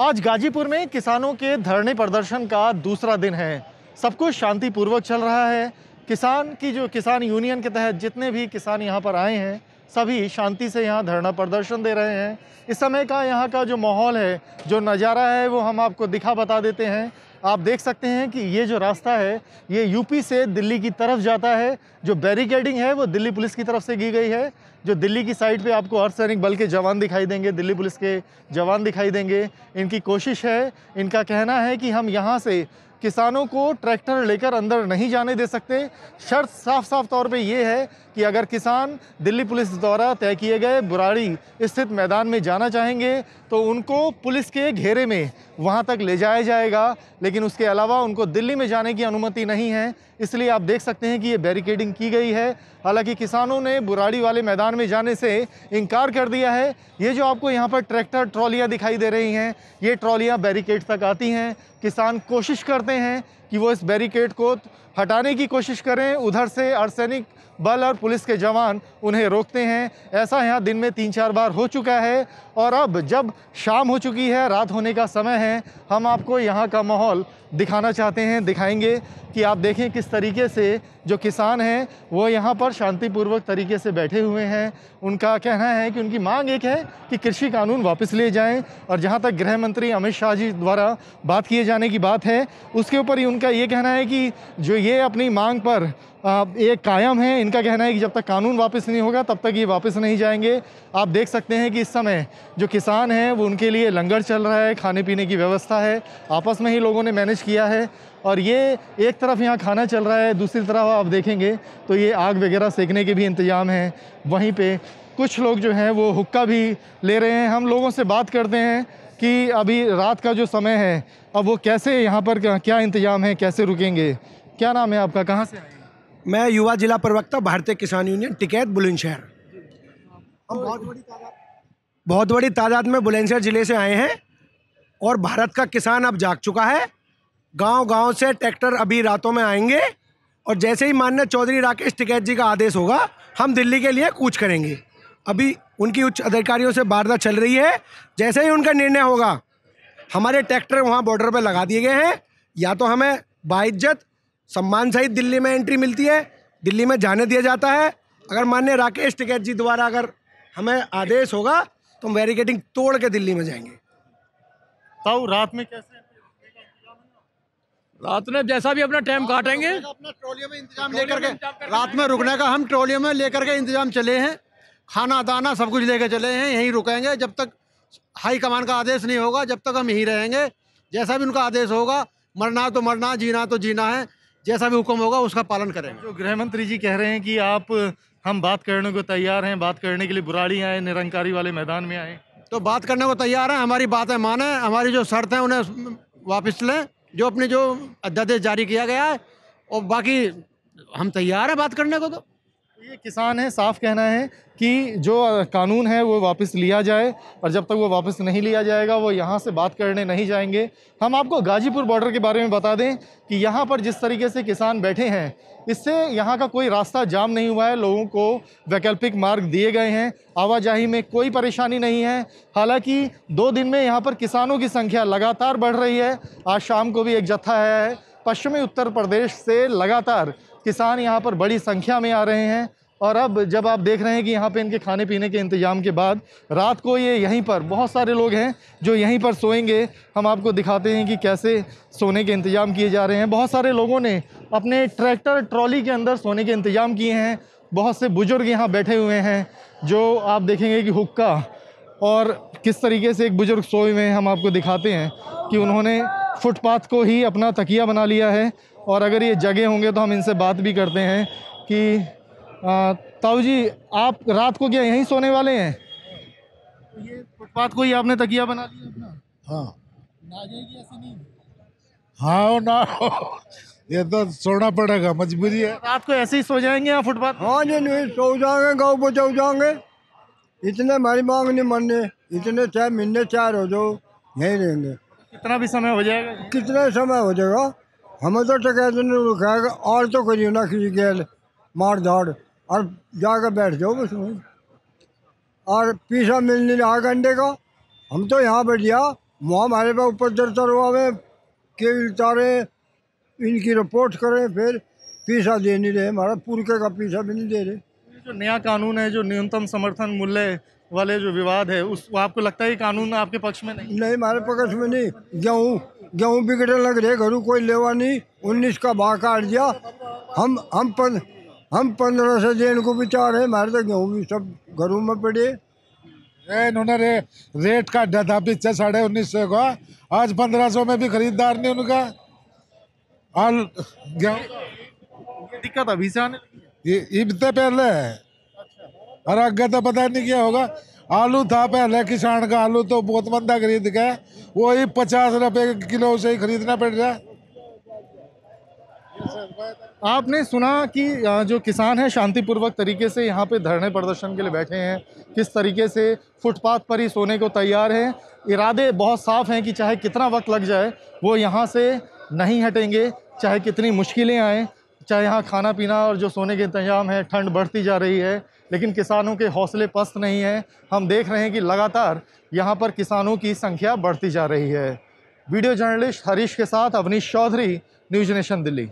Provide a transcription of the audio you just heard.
आज गाजीपुर में किसानों के धरने प्रदर्शन का दूसरा दिन है। सब कुछ शांतिपूर्वक चल रहा है। किसान की जो किसान यूनियन के तहत जितने भी किसान यहाँ पर आए हैं सभी शांति से यहाँ धरना प्रदर्शन दे रहे हैं। इस समय का यहाँ का जो माहौल है, जो नज़ारा है, वो हम आपको दिखा बता देते हैं। आप देख सकते हैं कि ये जो रास्ता है, ये यूपी से दिल्ली की तरफ़ जाता है। जो बैरिकेडिंग है, वो दिल्ली पुलिस की तरफ़ से की गई है। जो दिल्ली की साइड पे आपको अर्धसैनिक बल के जवान दिखाई देंगे, दिल्ली पुलिस के जवान दिखाई देंगे। इनकी कोशिश है, इनका कहना है कि हम यहाँ से किसानों को ट्रैक्टर लेकर अंदर नहीं जाने दे सकते। शर्त साफ़ साफ़ तौर पे ये है कि अगर किसान दिल्ली पुलिस द्वारा तय किए गए बुराड़ी स्थित मैदान में जाना चाहेंगे तो उनको पुलिस के घेरे में वहाँ तक ले जाया जाएगा। लेकिन उसके अलावा उनको दिल्ली में जाने की अनुमति नहीं है। इसलिए आप देख सकते हैं कि ये बैरिकेडिंग की गई है। हालाँकि किसानों ने बुराड़ी वाले मैदान में जाने से इनकार कर दिया है। ये जो आपको यहाँ पर ट्रैक्टर ट्रॉलियाँ दिखाई दे रही हैं, ये ट्रॉलियाँ बैरिकेड तक आती हैं। किसान कोशिश करते हैं कि वो इस बैरिकेड को हटाने की कोशिश करें, उधर से अर्सैनिक बल और पुलिस के जवान उन्हें रोकते हैं। ऐसा यहाँ दिन में तीन चार बार हो चुका है और अब जब शाम हो चुकी है, रात होने का समय है, हम आपको यहाँ का माहौल दिखाना चाहते हैं, दिखाएँगे कि आप देखें किस तरीके से जो किसान हैं, वो यहाँ पर शांतिपूर्वक तरीके से बैठे हुए हैं। उनका कहना है कि उनकी मांग एक है कि कृषि कानून वापस लिए जाएँ और जहाँ तक गृह मंत्री अमित शाह जी द्वारा बात किए जाने की बात है, उसके ऊपर ही उनका ये कहना है कि जो ये अपनी मांग पर ये कायम है, इनका कहना है कि जब तक कानून वापस नहीं होगा, तब तक ये वापस नहीं जाएँगे। आप देख सकते हैं कि इस समय जो किसान हैं, वो उनके लिए लंगर चल रहा है, खाने पीने की व्यवस्था है, आपस में ही लोगों ने मैनेज किया है। और ये एक तरफ़ यहाँ खाना चल रहा है, दूसरी तरफ़ आप देखेंगे तो ये आग वगैरह सेकने के भी इंतज़ाम हैं। वहीं पर कुछ लोग जो हैं, वो हुक्का भी ले रहे हैं। हम लोगों से बात करते हैं। कि अभी रात का जो समय है अब वो कैसे यहाँ पर क्या इंतज़ाम है कैसे रुकेंगे? क्या नाम है आपका? कहाँ से आए मैं युवा जिला प्रवक्ता भारतीय किसान यूनियन टिकैत बुलंदशहर। हम बहुत बड़ी तादाद? बहुत बड़ी तादाद में बुलंदशहर ज़िले से आए हैं और भारत का किसान अब जाग चुका है। गाँव गाँव से ट्रैक्टर अभी रातों में आएँगे और जैसे ही माननीय चौधरी राकेश टिकैत जी का आदेश होगा हम दिल्ली के लिए कूच करेंगे। अभी उनकी उच्च अधिकारियों से वार्ता चल रही है। जैसे ही उनका निर्णय होगा हमारे ट्रैक्टर वहाँ बॉर्डर पर लगा दिए गए हैं। या तो हमें बाइज्जत सम्मान सहित दिल्ली में एंट्री मिलती है दिल्ली में जाने दिया जाता है। अगर मान्य राकेश टिकैत जी द्वारा अगर हमें आदेश होगा तो हम बैरिकेटिंग तोड़ के दिल्ली में जाएँगे। तो रात में कैसे? रात में जैसा भी अपना टाइम काटेंगे। अपना ट्रोलियो में इंतज़ाम लेकर के रात में रुकने का हम ट्रोलियो में लेकर के इंतज़ाम चले हैं। खाना दाना सब कुछ लेके चले हैं यहीं रुकेंगे। जब तक हाई कमान का आदेश नहीं होगा जब तक हम यहीं रहेंगे। जैसा भी उनका आदेश होगा मरना तो मरना जीना तो जीना है। जैसा भी हुक्म होगा उसका पालन करेंगे। जो गृह मंत्री जी कह रहे हैं कि आप हम बात करने को तैयार हैं बात करने के लिए बुराड़ी आए निरंकारी वाले मैदान में आए। तो बात करने को तैयार हैं हमारी बातें माने हमारी जो शर्त है उन्हें वापस लें जो अपने जो अध्यादेश जारी किया गया है और बाकी हम तैयार हैं बात करने को तो। ये किसान है, साफ़ कहना है कि जो कानून है वो वापस लिया जाए और जब तक वो वापस नहीं लिया जाएगा, वो यहाँ से बात करने नहीं जाएँगे। हम आपको गाजीपुर बॉर्डर के बारे में बता दें कि यहाँ पर जिस तरीके से किसान बैठे हैं, इससे यहाँ का कोई रास्ता जाम नहीं हुआ है। लोगों को वैकल्पिक मार्ग दिए गए हैं। आवाजाही में कोई परेशानी नहीं है। हालाँकि दो दिन में यहाँ पर किसानों की संख्या लगातार बढ़ रही है। आज शाम को भी एक जत्था आया है। पश्चिमी उत्तर प्रदेश से लगातार किसान यहाँ पर बड़ी संख्या में आ रहे हैं। और अब जब आप देख रहे हैं कि यहाँ पे इनके खाने पीने के इंतज़ाम के बाद रात को ये यहीं पर बहुत सारे लोग हैं जो यहीं पर सोएँगे। हम आपको दिखाते हैं कि कैसे सोने के इंतज़ाम किए जा रहे हैं। बहुत सारे लोगों ने अपने ट्रैक्टर ट्रॉली के अंदर सोने के इंतज़ाम किए हैं। बहुत से बुज़ुर्ग यहाँ बैठे हुए हैं जो आप देखेंगे कि हुक्का और किस तरीके से एक बुज़ुर्ग सोए हुए हैं, हम आपको दिखाते हैं कि उन्होंने फुटपाथ को ही अपना तकिया बना लिया है। और अगर ये जगह होंगे तो हम इनसे बात भी करते हैं कि ताऊ जी आप रात को क्या यहीं सोने वाले हैं? ये फुटपाथ को ही आपने तकिया बना लिया अपना। हाँ। ना जाएगी ऐसी नींद? हाँ ना। ये तो सोना पड़ेगा मजबूरी है। रात को ऐसे ही सो जाएँगे या फुटपाथ हाँ जी नहीं सो जाएँगे गाँव पर चल जाएँगे। इतने हमारी मांग नहीं मरने। इतने चाहे महीने चार हो जाओ। यहीं रहेंगे कितना भी समय हो जाएगा कितना समय हो जाएगा? हमें तो टकैत नहीं रुकाएगा और तो करिए ना किसी के मार धाड़ और जाकर बैठ जाओ बस वहीं। और पीछा मिल नहीं रहा अंडे का। हम तो यहाँ बैठ गया वहाँ हमारे पास उपद्रव चलवा में केवल तारे इनकी रिपोर्ट करें फिर पैसा दे नहीं रहे। हमारा पूरके का पैसा भी नहीं दे रहे। जो नया कानून है जो न्यूनतम समर्थन मूल्य वाले जो विवाद है उस वो आपको लगता है कानून आपके पक्ष में नहीं? नहीं हमारे पक्ष में नहीं। गेहूँ गेहूँ बिगड़े लग रहे घरों कोई लेवा नहीं। उन्नीस का भाग काट दिया हम हम पन, हम पंद्रह से देने को विचार है हमारे तो गेहूँ भी सब घरों में पड़े। इन्होंने रे, रेट काटा था पीछे साढ़े उन्नीस सौ का आज पंद्रह सौ में भी खरीदार नहीं उनका। और गेहूँ दिक्कत अभी से आने ये इबते पहले है। और आगे तो पता नहीं क्या होगा। आलू था पहले किसान का आलू तो बहुत मंदा खरीद के वही पचास रुपए किलो से ही खरीदना पड़ रहा है। आपने सुना कि जो किसान हैं शांतिपूर्वक तरीके से यहाँ पे धरने प्रदर्शन के लिए बैठे हैं। किस तरीके से फुटपाथ पर ही सोने को तैयार हैं। इरादे बहुत साफ़ हैं कि चाहे कितना वक्त लग जाए, वो यहाँ से नहीं हटेंगे। चाहे कितनी मुश्किलें आएँ, चाहे यहाँ खाना पीना और जो सोने के इंतज़ाम है, ठंड बढ़ती जा रही है, लेकिन किसानों के हौसले पस्त नहीं हैं। हम देख रहे हैं कि लगातार यहाँ पर किसानों की संख्या बढ़ती जा रही है। वीडियो जर्नलिस्ट हरीश के साथ अवनीश चौधरी, न्यूज़ नेशन दिल्ली।